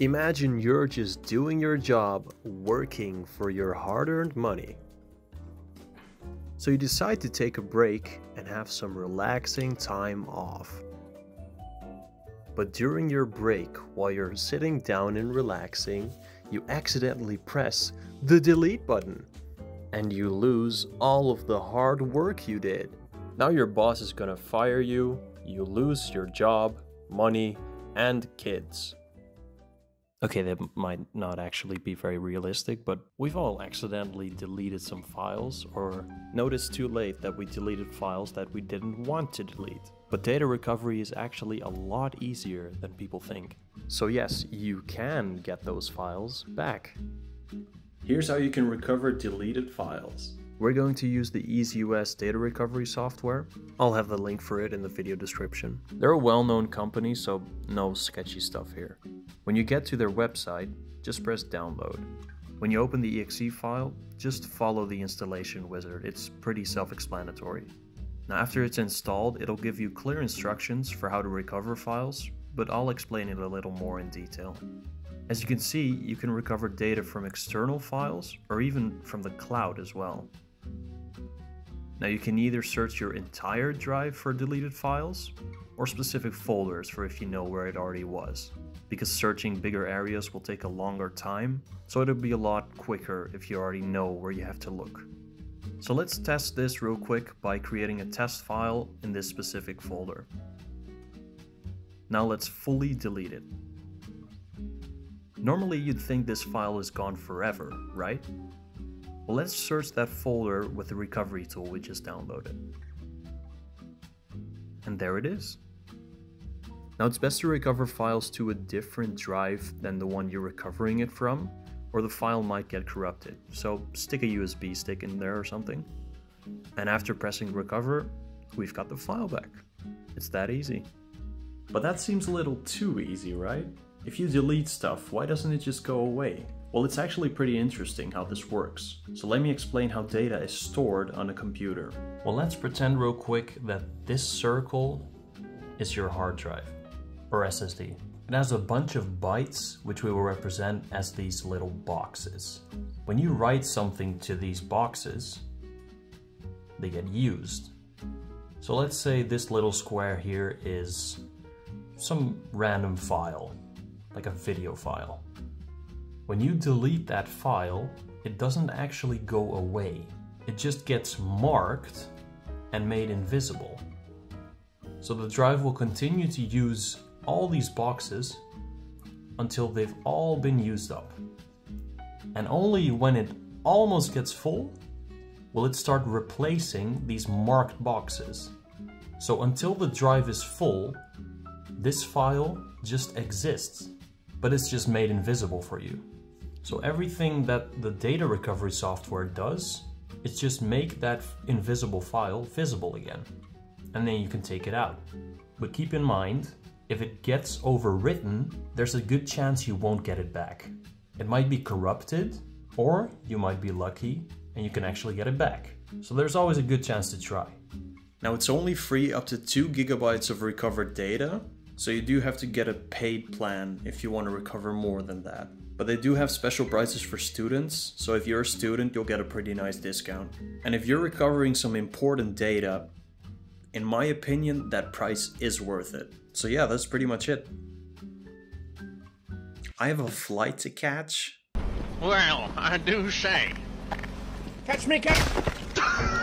Imagine you're just doing your job, working for your hard-earned money. So you decide to take a break and have some relaxing time off. But during your break, while you're sitting down and relaxing, you accidentally press the delete button and you lose all of the hard work you did. Now your boss is gonna fire you, you lose your job, money, and kids. Okay, that might not actually be very realistic, but we've all accidentally deleted some files or noticed too late that we deleted files that we didn't want to delete. But data recovery is actually a lot easier than people think. So yes, you can get those files back. Here's how you can recover deleted files. We're going to use the EaseUS data recovery software. I'll have the link for it in the video description. They're a well-known company, so no sketchy stuff here. When you get to their website, just press download. When you open the exe file, just follow the installation wizard. It's pretty self-explanatory. Now after it's installed, it'll give you clear instructions for how to recover files, but I'll explain it a little more in detail. As you can see, you can recover data from external files or even from the cloud as well. Now you can either search your entire drive for deleted files or specific folders for if you know where it already was. Because searching bigger areas will take a longer time, so it'll be a lot quicker if you already know where you have to look. So let's test this real quick by creating a test file in this specific folder. Now let's fully delete it. Normally you'd think this file is gone forever, right? Let's search that folder with the recovery tool we just downloaded. And there it is. Now it's best to recover files to a different drive than the one you're recovering it from, or the file might get corrupted. So stick a USB stick in there or something. And after pressing recover, we've got the file back. It's that easy. But that seems a little too easy, right? If you delete stuff, why doesn't it just go away? Well, it's actually pretty interesting how this works. So let me explain how data is stored on a computer. Well, let's pretend real quick that this circle is your hard drive or SSD. It has a bunch of bytes, which we will represent as these little boxes. When you write something to these boxes, they get used. So let's say this little square here is some random file, like a video file. When you delete that file, it doesn't actually go away. It just gets marked and made invisible. So the drive will continue to use all these boxes until they've all been used up. And only when it almost gets full will it start replacing these marked boxes. So until the drive is full, this file just exists, but it's just made invisible for you. So everything that the data recovery software does is just make that invisible file visible again. And then you can take it out. But keep in mind, if it gets overwritten, there's a good chance you won't get it back. It might be corrupted, or you might be lucky and you can actually get it back. So there's always a good chance to try. Now it's only free up to 2 gigabytes of recovered data, so you do have to get a paid plan if you want to recover more than that. But they do have special prices for students, so if you're a student, you'll get a pretty nice discount. And if you're recovering some important data, in my opinion, that price is worth it. So yeah, that's pretty much it. I have a flight to catch. Well, I do say. Catch me, catch!